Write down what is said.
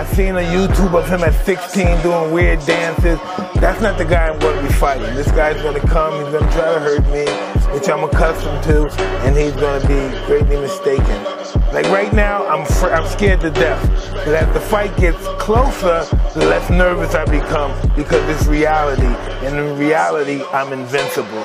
I seen a YouTube of him at 16 doing weird dances. That's not the guy I'm going to be fighting. This guy's going to come, he's going to try to hurt me, which I'm accustomed to, and he's going to be greatly mistaken. Like right now, I'm fr- I'm scared to death. But as the fight gets closer, the less nervous I become because it's reality. And in reality, I'm invincible.